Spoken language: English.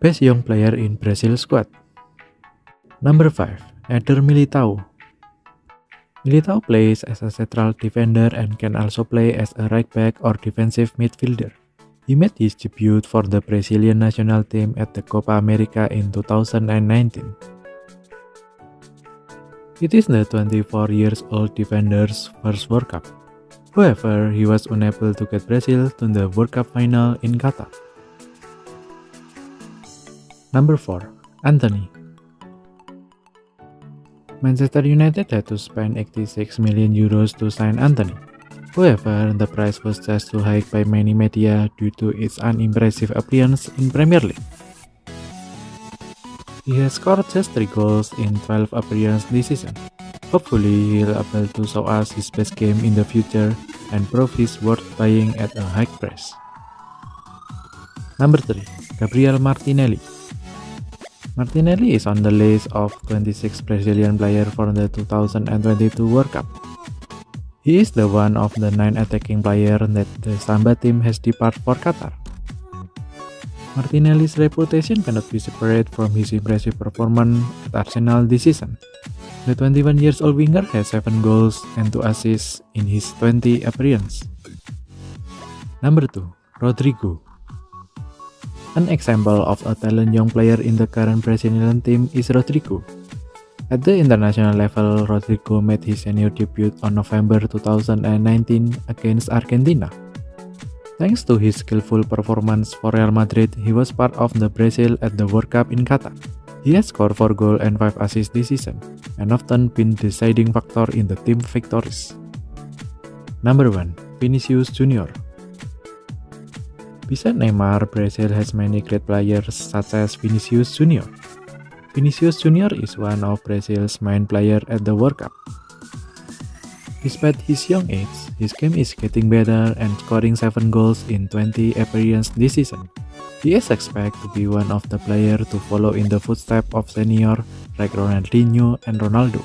Best Young Player in Brazil Squad Number 5. Eder Militao Militao plays as a central defender and can also play as a right back or defensive midfielder. He made his debut for the Brazilian national team at the Copa America in 2019. It is the 24 years old defender's first World Cup. However, he was unable to get Brazil to the World Cup final in Qatar. Number 4. Antony Manchester United had to spend 86 million euros to sign Antony. However, the price was just too high by many media due to its unimpressive appearance in Premier League. He has scored just 3 goals in 12 appearances this season. Hopefully, he'll able to show us his best game in the future and prove he's worth buying at a high price. Number 3. Gabriel Martinelli Martinelli is on the list of 26 Brazilian players for the 2022 World Cup. He is the one of the 9 attacking players that the Samba team has departed for Qatar. Martinelli's reputation cannot be separated from his impressive performance at Arsenal this season. The 21 years old winger has 7 goals and 2 assists in his 20 appearances. Number 2. Rodrygo an example of a talented young player in the current Brazilian team is Rodrigo. At the international level, Rodrigo made his senior debut on November 2019 against Argentina. Thanks to his skillful performance for Real Madrid, he was part of the Brazil at the World Cup in Qatar. He has scored 4 goals and 5 assists this season, and often been deciding factor in the team victories. Number 1. Vinicius Junior Beside Neymar, Brazil has many great players such as Vinicius Junior. Vinicius Junior is one of Brazil's main players at the World Cup. Despite his young age, his game is getting better and scoring 7 goals in 20 appearances this season. He is expected to be one of the players to follow in the footsteps of senior like Ronaldinho and Ronaldo.